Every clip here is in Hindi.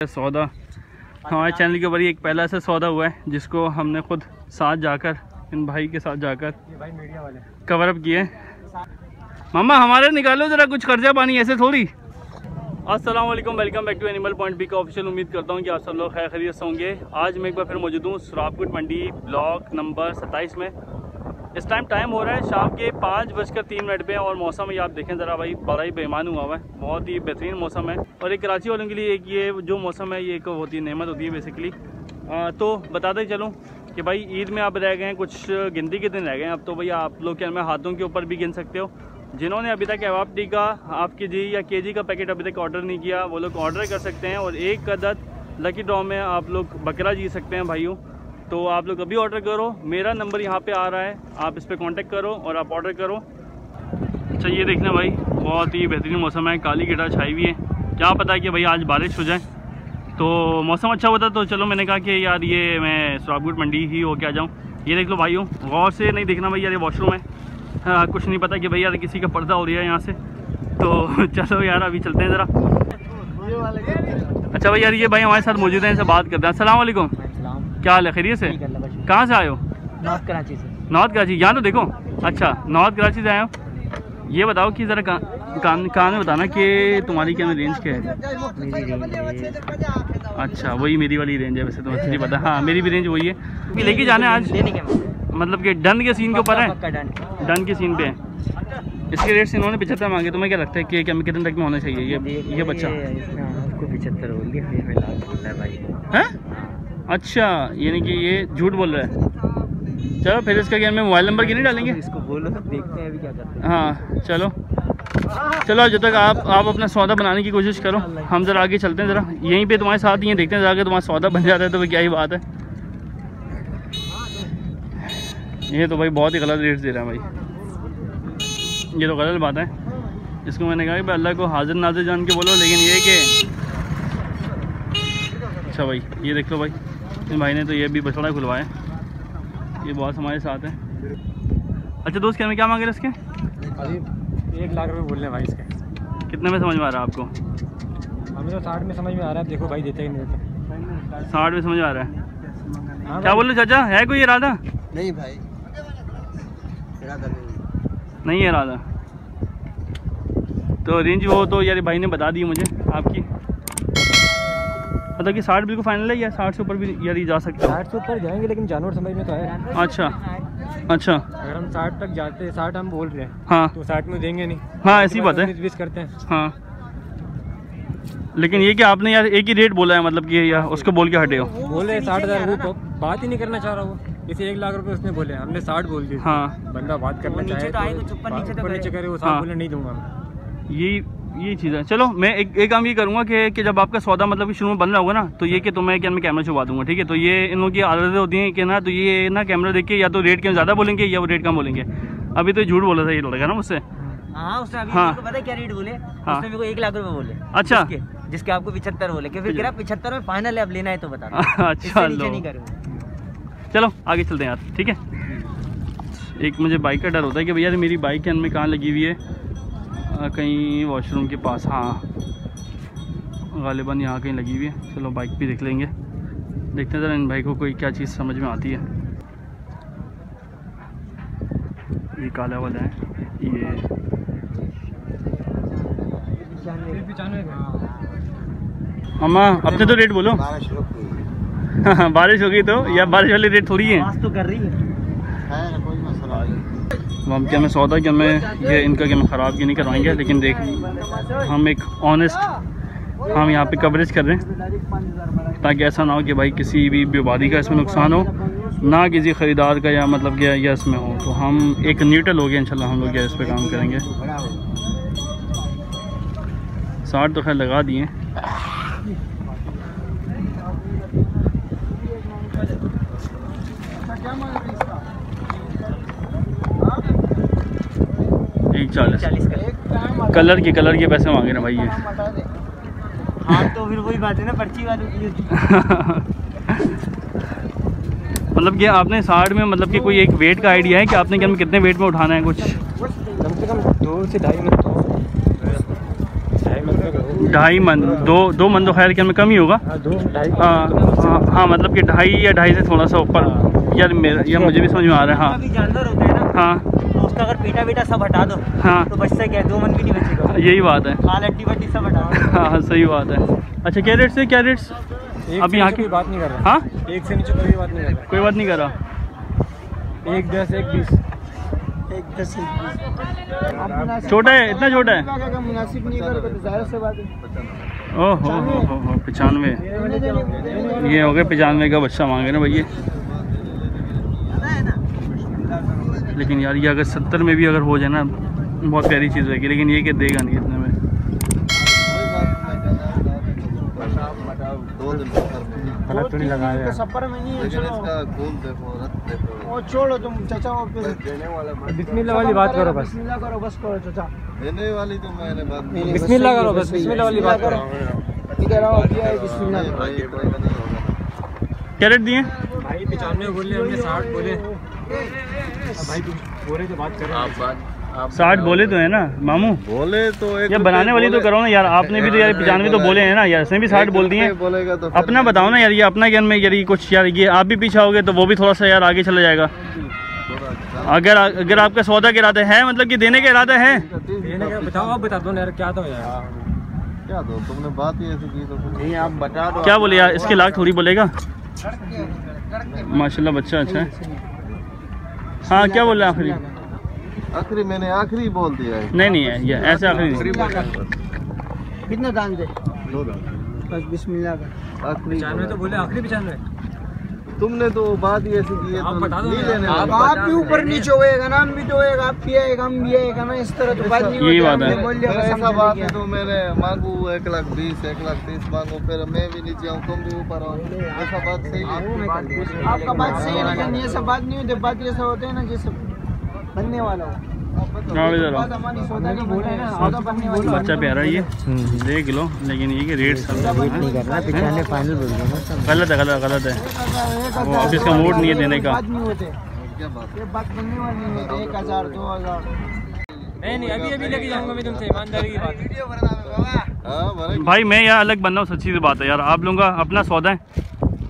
सौदा। हमारे चैनल के ऊपर ही एक पहला ऐसा सौदा हुआ है, जिसको हमने खुद साथ जाकर, इन भाई के साथ जाकर कवर अप किए मामा, हमारे निकालो ज़रा, कुछ कर्जा पानी ऐसे थोड़ी। अस्सलाम वालेकुम welcome back to animal point B का ऑफिशियल उम्मीद करता हूँ कि आप सब लोग खैर खरीद होंगे। आज मैं एक बार फिर मौजूद हूँ सुराबकुट मंडी ब्लॉक नंबर सत्ताईस में। इस टाइम टाइम हो रहा है, शाम के पाँच बजकर तीन मिनट पे और मौसम ये आप देखें, ज़रा भाई बड़ा ही बेमान हुआ हुआ है। बहुत ही बेहतरीन मौसम है। और एक कराची वालों के लिए एक ये जो मौसम है, ये एक होती है नहमत होती है बेसिकली तो बताते चलूँ कि भाई ईद में आप रह गए हैं, कुछ गिनती के दिन रह गए हैं अब तो भैया आप लोग क्या मैं हाथों के ऊपर भी गिन सकते हो। जिन्होंने अभी तक अवाब टी का हाफ़ के जी या के जी का पैकेट अभी तक ऑर्डर नहीं किया, वो लोग ऑर्डर कर सकते हैं और एक अदद लकी ड्रॉ में आप लोग बकरा जी सकते हैं भाइयों। तो आप लोग अभी ऑर्डर करो। मेरा नंबर यहाँ पे आ रहा है। आप इस पर कॉन्टेक्ट करो और आप ऑर्डर करो। अच्छा ये देखना भाई बहुत ही बेहतरीन मौसम है। काली गिटा छाई हुई है। क्या पता है कि भाई आज बारिश हो जाए। तो मौसम अच्छा होता तो चलो मैंने कहा कि यार ये मैं सुराबगुट मंडी ही हो के आ जाऊँ। ये देख लो भाइयों गौर से नहीं देखना भाई यार ये वॉशरूम है। हाँ, कुछ नहीं पता कि भाई यार किसी का पर्दा हो रहा है यहाँ से। तो चलो यार अभी चलते हैं ज़रा। अच्छा भाई यार ये भाई हमारे साथ मौजूद हैं इनसे बात करते हैं। असल क्या हाल है? खैरियत से? कहाँ से आए हो? नॉर्थ कराची से। नॉर्थ कराची। यहाँ तो देखो। अच्छा नॉर्थ कराची से आए हो? ये बताओ कि ज़रा कहाँ में बताना कि तुम्हारी क्या रेंज क्या है? अच्छा वही मेरी वाली रेंज है वैसे तो मुझे पता। हाँ मेरी भी रेंज वही है। लेके जाने आज? मतलब कि डन के सीन के ऊपर है? डन के सीन पे है। इसके रेट से इन्होंने पिछहत्तर मांगे तुम्हें क्या लगता है कि क्या कितने तक में होना चाहिए? ये ये बच्चा। पिछहत्तर हो गया है? अच्छा यानी कि ये झूठ बोल रहा है। चलो फिर इसका क्या मैं मोबाइल नंबर की नहीं डालेंगे? इसको बोलो देखते हैं अभी क्या करते हैं। हाँ चलो। चलो जब तक आप आप अपना सौदा बनाने की कोशिश करो हम ज़रा आगे चलते हैं ज़रा। यहीं पे तुम्हारे साथ ही हैं देखते हैं ज़रा तुम्हारा सौदा बन जाता है तो क्या ही बात है। ये तो भाई बहुत ही गलत रेट दे रहा है भाई। ये तो गलत बात है। इसको मैंने कहा कि अल्लाह को हाजिर नाजिर जान के बोलो लेकिन ये कि अच्छा भाई ये देख लो भाई। इन भाई ने तो ये भी बछड़ा खुलवाया ये बहुत हमारे साथ है। अच्छा दोस्त क्या में क्या मांगे इसके? अभी एक लाख रुपये बोल रहे भाई इसके। कितने में समझ में आ रहा है आपको? हमें तो साठ में समझ में आ रहा है। देखो भाई देते ही नहीं देते। साठ में समझ में आ रहा है। हाँ क्या बोल रहे चाचा? है कोई इरादा? नहीं भाई। इरादा नहीं नहीं है इरादा। तो रेंज वो तो यार भाई ने बता दी मुझे आपकी। मतलब कि साठ बिल्कुल फाइनल है या साठ से ऊपर भी यार जा सकते हैं? साठ से ऊपर जाएँगे लेकिन जानवर समझ में तो है अच्छा। अच्छा। अगर हम साठ तक जाते हैं साठ हम बोल रहे हैं हाँ। तो साठ में देंगे नहीं। हाँ ऐसी बात है। बीस करते हैं। हाँ। लेकिन ये कि आपने यार एक ही रेट बोला है मतलब कि या उसको बोल के हटे हो? बोल साठ हज़ार तो बात ही नहीं करना चाह रहा वो। इसे एक लाख रुपए उसने बोले हमने साठ बोल दिए। हाँ। बंदा बात करना चाहे तो नीचे करे। वो साठ हाँ। बोले नहीं दूँगा यही ये चीज़ है। चलो मैं एक एक काम ये करूँगा कि, कि जब आपका सौदा मतलब कि शुरू में बन रहा होगा ना तो ये कि तो मैं क्या मैं कैमरा छुपा दूँगा ठीक है? तो ये इन लोगों की आदतें होती हैं कि ना तो ये ना कैमरा देख के या तो रेट के ज़्यादा बोलेंगे या वो रेट कम बोलेंगे। अभी तो झूठ बोला था ये लड़का ना मुझसे। हाँ उसने अभी हाँ। पता क्या रेट बोले? हाँ। उसने मेरे को एक लाख रुपए बोले। अच्छा। जिसके, जिसके आपको पिछहत्तर बोले। कि फिर पिछहत्तर में फाइनल है अब लेना है तो बता अच्छा। नहीं चलो आगे चलते हैं यार ठीक है? एक मुझे बाइक का डर होता है कि भैया मेरी बाइक अंदर कहाँ लगी हुई है? कहीं वॉशरूम के पास हाँ। गालिबा यहाँ कहीं लगी हुई है। चलो बाइक भी देख लेंगे। देखते हैं ज़रा इन भाई को कोई क्या चीज़ समझ में आती है। ये काला वाला है। ये अम्मा अपने तो रेट बोलो। बारिश हो गई तो या बारिश वाली रेट थोड़ी है। तो कर रही है। हम क्या, मैं सौदा क्या, मैं ये इनका मैं ख़राब क्यों नहीं करवाएँगे, लेकिन देख, हम एक ऑनेस्ट हम यहाँ पे कवरेज कर रहे हैं, ताकि ऐसा ना हो कि भाई किसी भी बीमारी का इसमें नुकसान हो, ना किसी ख़रीदार का या मतलब क्या या इसमें हो। तो हम एक न्यूट्रल हो गया इंशाल्लाह हम लोग इस पर काम करेंगे। साठ तो खैर लगा दिए। चालीस। कलर के कलर के पैसे मांगे ना भाई ये। हाँ तो फिर वही बात है ना पर्ची वाली मतलब कि आपने साठ में मतलब कि कोई एक वेट का आइडिया है कि आपने क्या कितने वेट में उठाना है कुछ? कम से कम दो से ढाई मिनट तो ढाई मन दो दो मन तो खैर क्या में कम ही होगा। हाँ हाँ हाँ हाँ मतलब कि ढाई या ढाई से थोड़ा सा ऊपर। यार मेरा यार मुझे भी समझ में आ रहा है हैं। ना। हाँ। तो उसका अगर पेटा वेटा सब हटा दो हाँ। तो बचता क्या? दो मन भी नहीं बचेगा। यही बात है। खाल हड्डी वड्डी सब हटाओ हाँ हाँ सही बात है। अच्छा क्या रेट से क्या रेट्स अब यहाँ की- बात नहीं कर रहा। हाँ? एक से नीचे कोई बात नहीं कर रहा। कोई बात नहीं कर रहा। एक दस एक बीस। एक दस छोटा है इतना छोटा है? मुनासिब नहीं करोगे तो से बात है। ओह हो हो हो हो पचानवे। ये हो गए पचानवे का बच्चा मांगे ना भैया। लेकिन यार ये अगर सत्तर में भी अगर हो जाए ना बहुत प्यारी चीज़ रहेगी लेकिन ये कि देगा नहीं इतने में। दो दिन सफ़र में गलत तो नहीं लगाया। सफ़र में नहीं लेकिन इसका खून देखो रक्त देखो। वो छोड़ो तुम चाचा वो फिर देने वाला बात बिस्मिल्लाह वाली बात करो बस। बिस्मिल्लाह करो बस करो चाचा। देने वाली तो मैंने बात नहीं, नहीं, बिस्मिल्लाह करो बस बिस्मिल्लाह वाली बात बिस्मिल्लाह करो। इधर आओ किया है बिस्मिल्लाह नहीं, करो। भाई ये कोई नहीं होगा क्या रेट दिए? भाई पचानवे बोले हमने साठ बोले। अब भाई बोले तो बात करो आप बात साठ बोले तो है ना मामू? बोले तो एक ये बनाने वाली तो करो ना यार आपने भी तो यार पचानवे तो बोले हैं ना यार इसने भी साठ बोल दिए हैं। बोलेगा तो अपना बताओ ना यार ये अपना ज्ञान में यार ये कुछ यार ये आप भी पीछे आओगे तो वो भी थोड़ा सा यार आगे चला जाएगा। अगर अगर आपका सौदा के इरादे है मतलब कि देने के इरादे हैं? बताओ आप बता दो यार क्या तो यार? क्या दो तुमने बात ही ऐसी की तो नहीं आप बता दो क्या बोले यार इसके लाख थोड़ी बोलेगा? माशाल्लाह बच्चा अच्छा है। हाँ क्या बोले आखिरी? आखिरी मैंने आखिरी बोल दिया है। नहीं नहीं है ये ऐसे आखिरी कितना दान दे? दो दान। बस बिस्मिल्लाह का। आखिरी तो बोले आखिरी पचानवे। तुमने तो बात ही ऐसी की है आप तो बता दो आप आप भी ऊपर नीचे होएगा ना हम भी तो होएगा आप भी आएगा हम भी आएगा ना इस तरह तो बात नहीं होती, बात है। बोल दिया बस ऐसा बात है तो मैंने मांगू एक लाख बीस एक लाख तीस मांगू फिर मैं भी नीचे आऊँ तुम भी ऊपर आओ। ऐसा बात सही है। आपका बात सही है लेकिन ये सब बात नहीं होती बात ऐसा होते है ना जैसे बनने वाला हो। बनने बच्चा प्यारा ये। देख लो लेकिन ये कि रेट सब फाइनल बोल गलत है गलत गलत है। वो अब इसका मूड नहीं है देने का। नहीं होते क्या बात ये बात बनने वाली नहीं होती एक हज़ार दो हज़ार नहीं नहीं अभी अभी लेके जाऊँगा मैं तुमसे ईमानदारी की बात। है हाँ बड़े भाई मैं यार अलग बन रहा हूँ सच्ची सी बात है यार। आप लोगों का अपना सौदा है।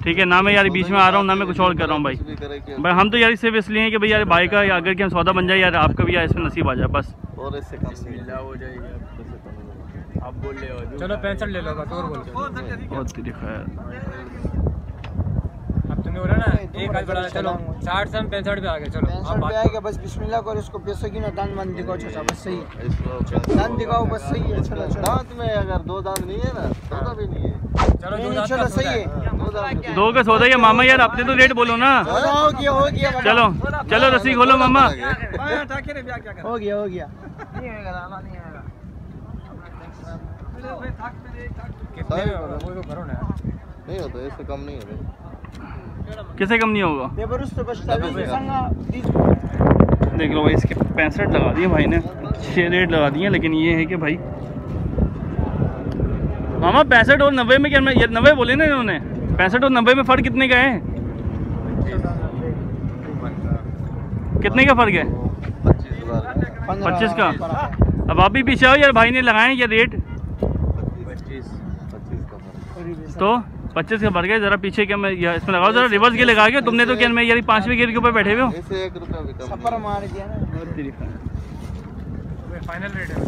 ठीक है ना मैं यार बीच में आ रहा हूँ ना मैं कुछ और कर रहा हूँ भाई। भाई हम तो यार सिर्फ़ इसलिए हैं कि भाई यार भाई का या अगर कि हम सौदा बन जाए यार आपका भी यार इसमें नसीब आ जाए बस। और इससे कम नहीं हो। जाएगी आप बोल ले चलो पैंसठ ले लो बस और बोल। बहुत तेरी अब तुमने बोला ना? एक हाथ बढ़ा चलो साठ से हम पैंसठ पे आ गए चलो पैंसठ पे बात आएगा बस बिस्मिल्लाह करो उसको पैसों की ना दान दिखाओ चाचा बस सही है। दान दिखाओ बस सही है चलो दांत में अगर दो दांत नहीं है ना सौदा भी नहीं है। चलो दो चलो का सही सौदा है। दो का सौदा ये मामा यार अपने तो रेट बोलो ना। हो गया हो गया चलो चलो रस्सी खोलो मामा। हो गया हो गया। होगा? वो तो करो ना। नहीं होता इससे कम नहीं होता। किसे कम नहीं होगा? देख लो भाई इसके पैंसठ लगा दिए भाई ने। छः रेट लगा दिए लेकिन ये है कि भाई मामा पैंसठ और नब्बे में क्या मैं ये नब्बे बोले ना इन्होंने? पैंसठ और नब्बे में फ़र्क कितने का है? कितने का फ़र्क है? पच्चीस का। अब आप भी पीछे हो यार भाई ने लगाए ये रेट तो पच्चीस के फ़र्क गए ज़रा पीछे क्या मैं इसमें लगाओ ज़रा रिवर्स गियर लगा के तुमने तो क्या मैं यार पाँचवें गियर के ऊपर बैठे हुए हो? इससे एक रुपया भी कम सफ़र मार दिया ना। फाइनल रेट है।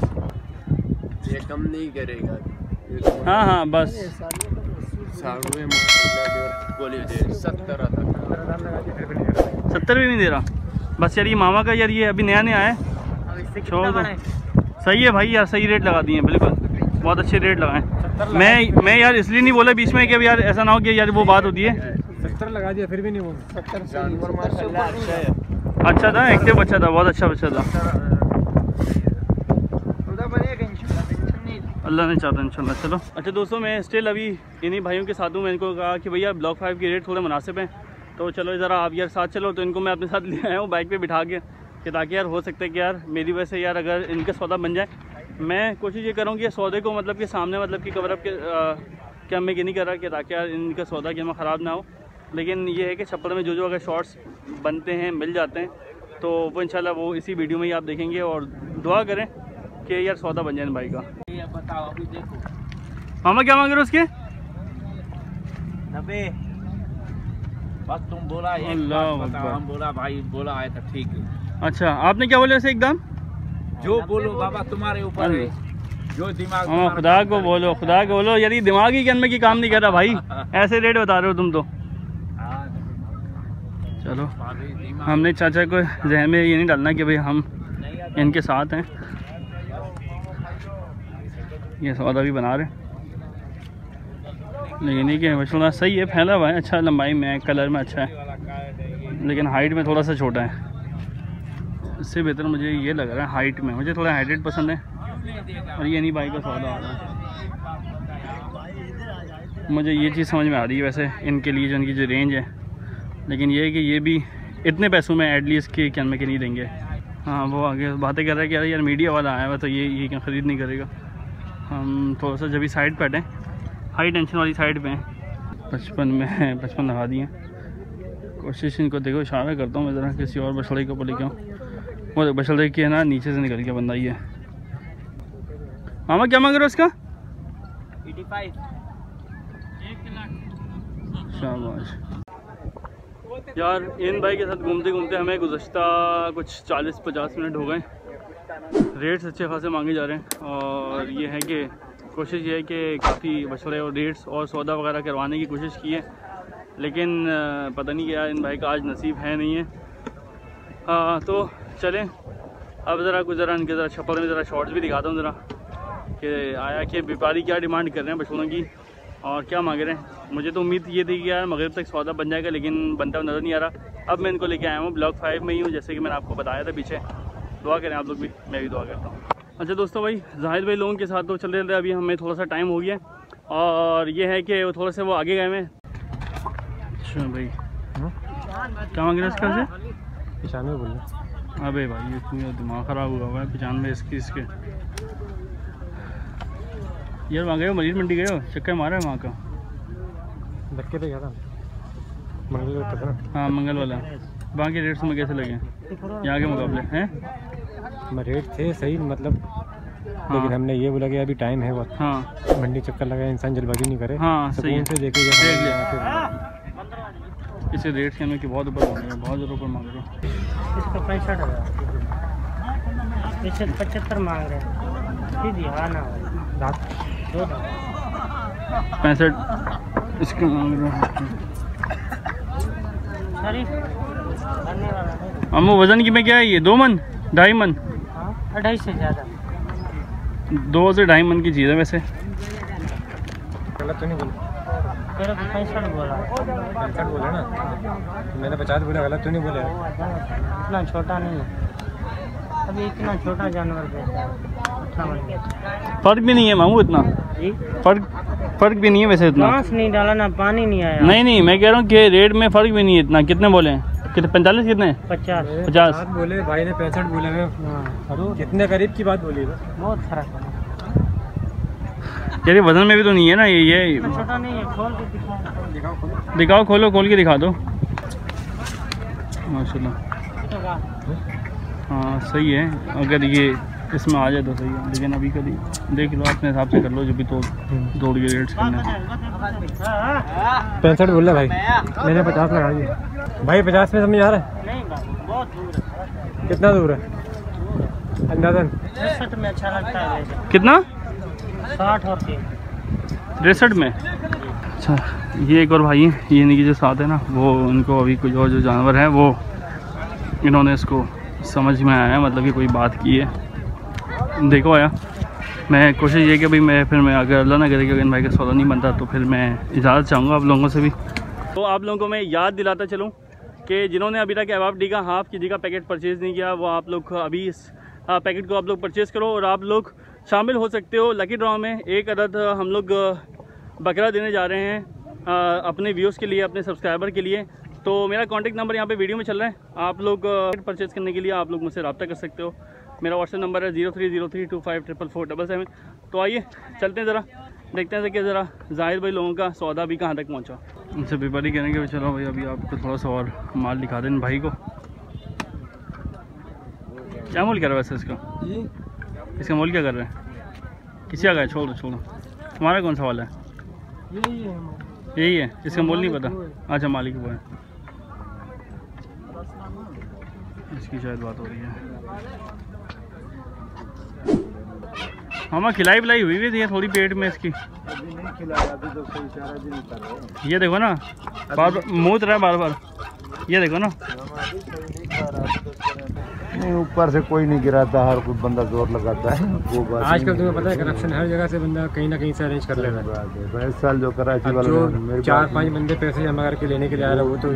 ये कम नहीं करेगा। हाँ हाँ बस। सत्तर सत्तर भी नहीं दे रहा। बस यार ये मामा का यार ये अभी नया नया है। छोड़ दो। सही है भाई यार सही रेट लगा दिए बिल्कुल। बहुत अच्छे रेट लगाए मैं मैं यार इसलिए नहीं बोला बीच में कि यार ऐसा ना हो कि यार वो बात होती है। सत्तर लगा दिया फिर भी नहीं सत्तर नहीं है। अच्छा था एक्टिव अच्छा था बहुत अच्छा बच्चा था। अल्लाह ने चाहता इंशाल्लाह। चलो। अच्छा दोस्तों मैं स्टिल अभी इन्हीं भाइयों के साथ हूँ। मैं इनको कहा कि भैया ब्लॉक फाइव के रेट थोड़े मुनासिब हैं। तो चलो ज़रा आप यार साथ चलो। तो इनको मैं अपने साथ ले आया हूँ बाइक पे बिठा के कि ताकि यार हो सकता है कि यार मेरी वजह से यार अगर इनका सौदा बन जाए। मैं कोशिश ये करूँ कि सौदे को मतलब कि सामने मतलब कि कवरअप के आ, क्या मैं ये नहीं कर रहा कि ताकि यार इनका सौदा कि ख़राब ना हो। लेकिन ये है कि छप्पड़ में जो जो अगर शॉर्ट्स बनते हैं मिल जाते हैं तो वो इंशाल्लाह वो इसी वीडियो में ही आप देखेंगे और दुआ करें कि यार सौदा बन जाए भाई का। बताओ अभी देखो। मामा क्या मांग रहे हो उसके? नब्बे बस तुम बोला एक बात बताओ हम बोला भाई बोला है तो ठीक है। अच्छा आपने क्या बोला वैसे एकदम जो बोलो बाबा तुम्हारे ऊपर है जो दिमाग मामा खुदा को बोलो खुदा को बोलो। यार ये दिमाग ही के की काम नहीं कर रहा भाई। ऐसे रेट बता रहे हो तुम तो। हाँ, चलो। हमने चाचा को जहन में ये नहीं डालना कि भाई हम इनके साथ हैं। ये सौदा भी बना रहे लेकिन ये कि सही है फैला हुआ है अच्छा लंबाई में कलर में अच्छा है। लेकिन हाइट में थोड़ा सा छोटा है। इससे बेहतर मुझे ये लग रहा है हाइट में। मुझे थोड़ा हाइटेड पसंद है। और ये नहीं, भाई का सौदा आ रहा है। मुझे ये चीज़ समझ में आ रही है वैसे, इनके लिए जो इनकी जो रेंज है। लेकिन ये है कि ये भी इतने पैसों में एटलीस्ट के क्या में के नहीं देंगे। हाँ वो आगे बातें कर रहा है कि यार यार मीडिया वाला आया हुआ तो ये ये क्या ख़रीद नहीं करेगा? हम थोड़ा सा जब भी साइड पर हटें हाई टेंशन वाली साइड पे हैं। बचपन में पचपन लगा दिए। कोशिश इनको देखो, इशारा करता हूँ मैं ज़रा, किसी और बछड़े के ऊपर लेके आऊँ। वो बछड़े के ना नीचे से निकल गया बंदा ये। मामा क्या मांग रहे हो उसका? शाबाश। यार इन भाई के साथ घूमते घूमते हमें गुजश्ता कुछ 40-50 मिनट हो गए। रेट्स अच्छे खासे मांगे जा रहे हैं और ये है कि कोशिश ये है कि काफ़ी बछड़े और रेट्स और सौदा वगैरह करवाने की कोशिश की है। लेकिन पता नहीं क्या इन भाई का आज नसीब है नहीं है। आ, तो चलें। अब ज़रा कुछ ज़रा इनके ज़रा छप्पर में ज़रा शॉर्ट्स भी दिखाता हूँ ज़रा। कि आया कि व्यापारी क्या डिमांड कर रहे हैं बछड़ों की और क्या मांग रहे हैं? मुझे तो उम्मीद ये थी कि यार मगरब तक सौदा बन जाएगा लेकिन बनता हुआ नज़र नहीं आ रहा। अब मैं इनको लेके आया हूँ ब्लॉक फाइव में ही हूँ जैसे कि मैंने आपको बताया था पीछे। दुआ करें आप लोग भी मैं भी दुआ करता हूँ। अच्छा दोस्तों भाई ज़ाहिर भाई लोगों के साथ तो चल रहे थे अभी हमें थोड़ा सा टाइम हो गया और ये है कि वो थोड़ा से वो आगे गए हैं। अच्छा भाई। क्या मांग रहे हैं इसका से बोल रहे अबे भाई ये तुम्हें दिमाग ख़राब हुआ हुआ है पचानवे इसकी इसके। यार वहाँ गए हो मरीज़ मंडी गए हो? चक्कर मारा है वहाँ का? धक्के पे गया था। मंगल को हाँ मंगल वाला। वहाँ के रेट्स में कैसे लगे? यहाँ के मुकाबले हैं? रेट थे सही मतलब हाँ। लेकिन हमने ये बोला कि अभी टाइम है बहुत। हाँ। मंडी चक्कर लगाया इंसान जल्दबाजी नहीं करे। हाँ सही है। से देखे जाए इसे रेट के हमें कि बहुत ऊपर मांग रहे हो बहुत ज़्यादा ऊपर मांग रहे हो। इसका पैंसठ हज़ार। इससे पचहत्तर मांग रहे हैं। दीदी हाँ ना रात। दो। पैंसठ इसके मांग रहे हो। सॉरी। अम्मू वज़न की में क्या है ये? दो मन? ढाई मन? हाँ अढ़ाई से ज़्यादा। दो से ढाई मन की चीज़ है वैसे। गलत तो नहीं बोला। तेरे को पैंसठ बोला। पैंसठ बोले ना? मैंने पचास बोला गलत तो नहीं बोले? इतना छोटा नहीं है। अभी इतना छोटा जानवर है। फ़र्क भी नहीं है मामू इतना। फ़र्क फ़र्क भी नहीं है वैसे इतना। घास नहीं डाला ना पानी नहीं आया। नहीं नहीं मैं कह रहा हूँ कि रेट में फ़र्क भी नहीं है इतना। कितने बोले? हैं कितने पैंतालीस कितने? पचास। पचास। पचास बोले भाई ने पैंसठ बोले मैं हाँ। कितने करीब की बात बोली बहुत फ़र्क है। यार ये वज़न में भी तो नहीं है ना ये ये। छोटा नहीं है खोल के दिखाओ। दिखाओ खोलो। खोल के दिखा दो। माशाल्लाह। हाँ सही है। अगर ये इसमें आ जाए तो सही है। लेकिन अभी कभी देख लो अपने हिसाब से कर लो जो भी तो दौड़ के रेट्स करने हैं। पैंसठ बोला भाई। मैंने पचास लगा दिए भाई पचास में समझ आ रहा है? नहीं बाबू, बहुत दूर है। कितना दूर है? अंदाजन। में अच्छा लगता है। कितना? साठ और तिरसठ में? अच्छा ये एक और भाई हैं, ये इनकी जो साथ है ना, वो उनको अभी कुछ और जो जानवर हैं, वो इन्होंने इसको समझ में आया मतलब कि कोई बात की है। देखो आया। मैं कोशिश ये कि भाई मैं फिर मैं अगर अल्लाह ना करे कि इन भाई का सौदा नहीं बनता तो फिर मैं इजाज़त चाहूँगा आप लोगों से भी। तो आप लोगों को मैं याद दिलाता चलूँ कि जिन्होंने अभी तक अबाब डी का हाफ़ के जी का पैकेट परचेज़ नहीं किया, वो आप लोग अभी इस पैकेट को आप लोग परचेज़ करो और आप लोग शामिल हो सकते हो। लकी ड्रॉ में एक अदद हम लोग बकरा देने जा रहे हैं अपने व्यूज़ के लिए, अपने सब्सक्राइबर के लिए। तो मेरा कॉन्टैक्ट नंबर यहाँ पे वीडियो में चल रहा है। आप लोग परचेज़ करने के लिए आप लोग मुझसे रब्ता कर सकते हो। मेरा व्हाट्सएप नंबर है zero three zero three two five triple four double seven तो आइए, चलते हैं ज़रा। देखते हैं कि ज़रा ज़ाहिर भाई लोगों का सौदा भी कहाँ तक पहुँचा। उनसे व्यापारी कहने के चलो भाई, अभी आपको थोड़ा सा और माल दिखा दें भाई को। क्या मूल कर वैसे इसका? इसका मोल क्या कर रहे हैं? किसी आ गया छोड़ छोड़ो तुम्हारा कौन सा वाला है? यही है यही है? इसका मोल नहीं पता? अच्छा मालिक वो है। इसकी शायद बात हो रही है। मामा खिलाई पिलाई हुई भी थी थोड़ी पेट में इसकी। नहीं खिलाया अभी तो कोई चारा भी नहीं कर रहे। ये देखो ना बार बार मूत रहा है बार बार। ये देखो ना। नहीं ऊपर से कोई नहीं गिराता हर कोई बंदा ज़ोर लगाता है। वो बात आजकल तुम्हें पता है करप्शन हर जगह से बंदा कहीं ना कहीं से अरेंज कर ले रहा है बात। भाई, इस साल जो कराची वाला जो चार पाँच बंदे पैसे जमा करके लेने के लिए आ रहे हैं, वो तो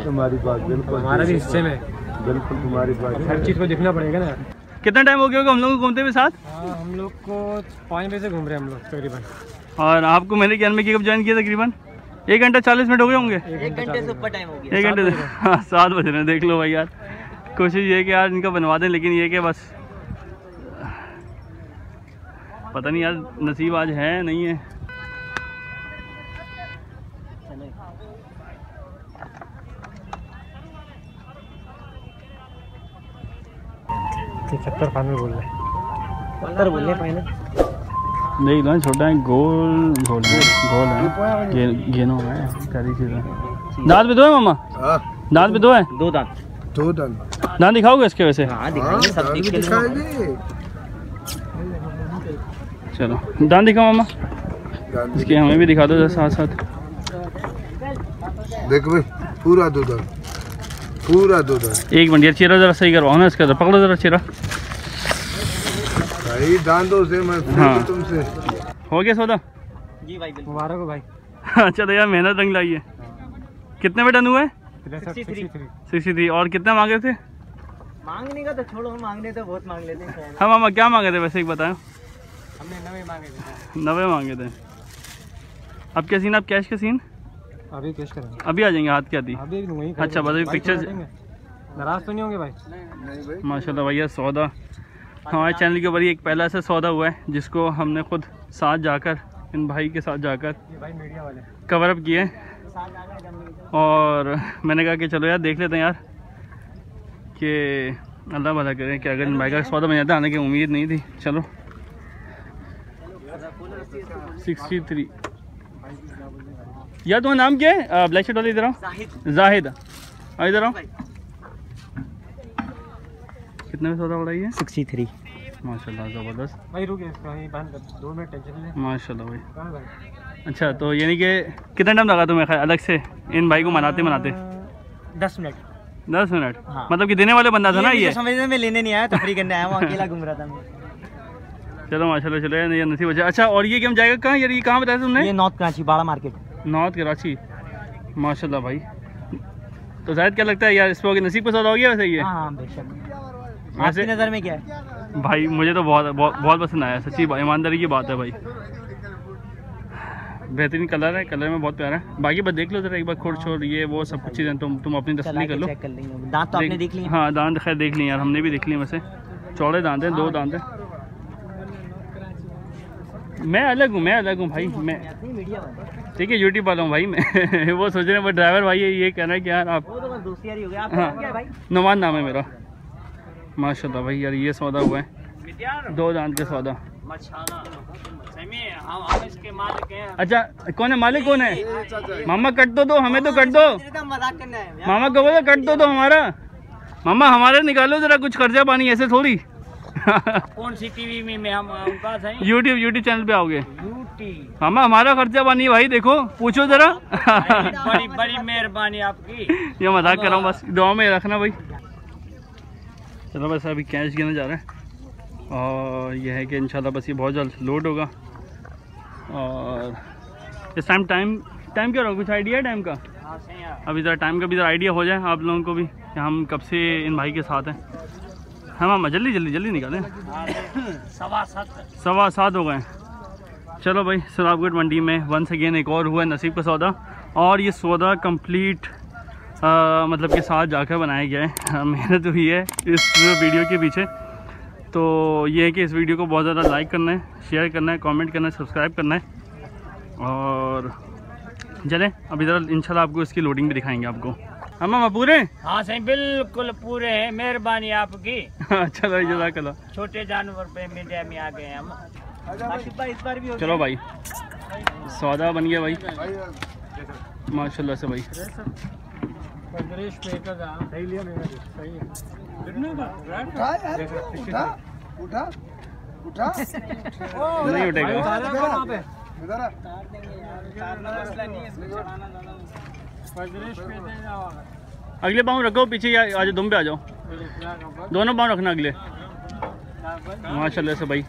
तुम्हारी बात बिल्कुल हमारा भी हिस्से में। बिल्कुल तुम्हारी बात हर चीज़ को देखना पड़ेगा ना। कितना टाइम हो गया होगा हम लोग घूमते हुए साथ? हाँ हम लोग को पाँच बजे से घूम रहे हैं हम लोग तकरीबन। और आपको मेरे ज्ञान में कब ज्वाइन किया तकरीबन? एक घंटा चालीस मिनट हो गए होंगे? एक घंटे से ऊपर टाइम हो एक घंटे से हाँ सात बज रहे हैं देख लो भाई यार। कोशिश ये कि यार इनका बनवा दें लेकिन ये कि बस पता नहीं यार नसीब आज है नहीं है। छत्तर खान बोल रहे अंदर बोलने पहले देख लो छोटा है गोल गोल गोल है। गे, गेनो है सारी चीज़ें। दांत भी दो है मामा? हाँ। दांत भी दो है? दो दांत। दो डन दांत दिखाओगे इसके वैसे? हाँ दिखाएँगे सब देख के दिखाएँगे। चलो दांत दिखाओ मामा। इसके हमें भी दिखा दो साथ साथ। देख भाई पूरा दो डन पूरा दो डन एक मिनट यार चेहरा जरा सही करवाओ ना इसका पकड़ो जरा चेहरा। भाई दांतों से मैं हाँ। हाँ। तुमसे। हो गया सौदा? जी भाई मुबारक हो भाई। अच्छा तो यार मेहनत रंग लाई है। कितने में डन हुए सिक्सटी थ्री और कितना मांगे थे? मांगने का तो छोड़ो हम मांगने तो बहुत मांग लेते हैं। हाँ मामा क्या मांगे थे? वैसे एक बताएँ हमने नवे मांगे थे। नब्बे मांगे थे। अब क्या सीन आप कैश का सीन अभी पेश करेंगे अभी आ जाएँगे हाथ क्या दी अभी अच्छा, बस अभी pictures- नाराज़ तो नहीं होंगे भाई नहीं भाई। माशाल्लाह भैया सौदा। हमारे चैनल के ऊपर एक पहला ऐसा सौदा हुआ है जिसको हमने खुद साथ जाकर इन भाई के साथ जाकर कवर अप किए। और मैंने कहा कि चलो यार देख लेते हैं यार कि अल्लाह भला करें कि अगर इन भाई का सौदा बन जाता आने की उम्मीद नहीं थी। चलो। सिक्सटी थ्री यार तुम्हारा नाम क्या है? ब्लैक शर्ट वाले इधर आओ। जाहिद। इधर आओ। कितने में सौदा बढ़ाई है? Sixty three. माशाल्लाह ज़बरदस्त। भाई रुके दो मिनट टेंशन ले। माशाल्लाह भाई। अच्छा तो यानी कि कितना टाइम लगा तुम्हें अलग से? इन भाई को मनाते मनाते। दस मिनट। दस मिनट? हाँ। मतलब कि देने वाले बंदा था ना ये? ये समझने में लेने नहीं आया तफरी करने आया वो अकेला घूम रहा था मैं। चलो माशाल्लाह चलो ये नसीब अच्छा अच्छा और ये गेम जाएगा कहाँ? यार ये कहाँ बताया तुमने? ये north Karachi Bara market. North Karachi. माशाल्लाह भाई। तो शायद क्या लगता है यार इस पर नसीब का सौदा हो गया वैसे ये? हाँ हाँ बेशक। आपकी नज़र में क्या है? भाई मुझे तो बहुत बहुत, बहुत पसंद आया सच्ची ईमानदारी की बात है भाई। बेहतरीन कलर है कलर में बहुत प्यारा है। बाकी बस देख लो जरा एक बार खोड़ छोड़ ये वो सब कुछ चीज़ें तुम तुम अपनी तसली कर लो। दांत तो आपने देख लिए। हाँ दांत खैर देख लिए यार हमने भी देख लिए वैसे। चौड़े दांत हैं दो दांत हैं। मैं अलग हूँ मैं अलग हूँ भाई मैं ठीक है यूट्यूब वाला हूँ भाई मैं। वो सोच रहे हैं ड्राइवर भाई ये कह रहा है कि यार आप तो हो हाँ। नवान नाम है मेरा। माशाल्लाह भाई यार ये सौदा हुआ है। दो दांत का सौदा। अच्छा कौन है? मालिक कौन है? मामा कट दो दो हमें तो कट दो। है मामा को बोलो कट दो तो हमारा। मामा हमारे निकालो जरा कुछ खर्चा पानी ऐसे थोड़ी। कौन सी टीवी में मैं हम उनका यूट्यूब यूट्यूब चैनल पे आओगे। मामा हमारा खर्चा पानी भाई देखो पूछो जरा। बड़ी बड़ी मेहरबानी आपकी। ये मज़ाक कर रहा हूँ बस दुआ में रखना भाई। चलो बस अभी कैश गिरने जा रहे हैं। और यह है कि इंशाल्लाह बस ये बहुत जल्द लोड होगा। और इस टाइम टाइम टाइम क्या रहा? कुछ आइडिया है टाइम का? हाँ सही है। अभी ज़रा टाइम का भी ज़रा आइडिया हो जाए आप लोगों को भी कि हम कब से इन भाई के साथ हैं। हाँ मामा जल्दी जल्दी जल्दी निकालें। हाँ, सवा सात। सवा सात हो गए चलो भाई सराबगढ़ मंडी में वंस अगेन एक और हुआ है नसीब का सौदा। और ये सौदा कंप्लीट आ, मतलब के साथ जाकर बनाया गया है। मेहनत हुई है इस वीडियो के पीछे। तो ये है कि इस वीडियो को बहुत ज़्यादा लाइक करना है शेयर करना है कमेंट करना है सब्सक्राइब करना है। और चलें अभी ज़रा इंशाल्लाह आपको इसकी लोडिंग भी दिखाएँगे आपको। हम मामा पूरे? हाँ सही बिल्कुल पूरे हैं। मेहरबानी आपकी। अच्छा भाई जजाकल्ला छोटे जानवर पे मीडिया में आ गए हम इस बार भी चलो भाई सौदा बन गया भाई। माशाल्लाह से भाई। नहीं उठेगा अगले पाँव रखो, पीछे या आज दुम पे आ जाओ। दोनों पाँव रखना अगले। माशाल्लाह से भाई,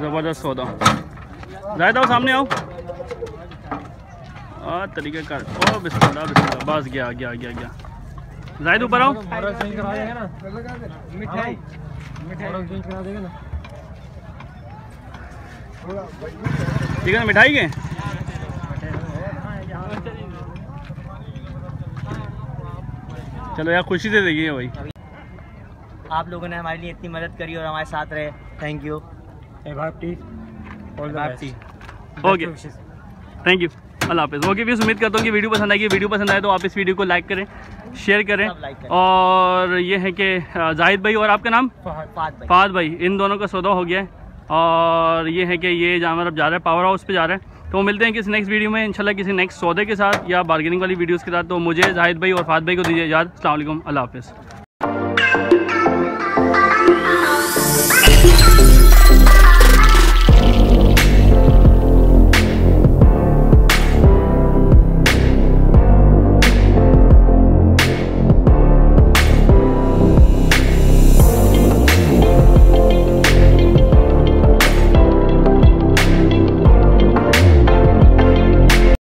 ज़बरदस्त सौदा। जायद आओ सामने आओ। आ तरीके कर। ओ बिस्मिल्लाह बिस्मिल्लाह बस गया गया गया गया। जायद ऊपर आओ। और चेंज करा देगा ना। मिठाई। और चेंज करा देगा ना। ठीक है ना मिठाई के? चलो यार खुशी से देखिए भाई। आप लोगों ने हमारे लिए इतनी मदद करी और हमारे साथ रहे। Thank you T all the best okay thank you अल्लाह हाफिज़। ओके भी उम्मीद करता हूँ कि वीडियो पसंद आएगी। वीडियो पसंद आए तो आप इस वीडियो को लाइक करें शेयर करें। और ये है कि जाहिद भाई और आपका नाम? फाद भाई। इन दोनों का सौदा हो गया है। और ये है कि ये जानवर अब जा रहा है पावर हाउस पे जा रहा है। तो मिलते हैं किसी नेक्स्ट वीडियो में इंशाल्लाह किसी नेक्स्ट सौदे के साथ या बार्गेनिंग वाली वीडियोस के साथ। तो मुझे जाहिद भाई और फाद भाई को दीजिए याद अल्लाह हाफिज़।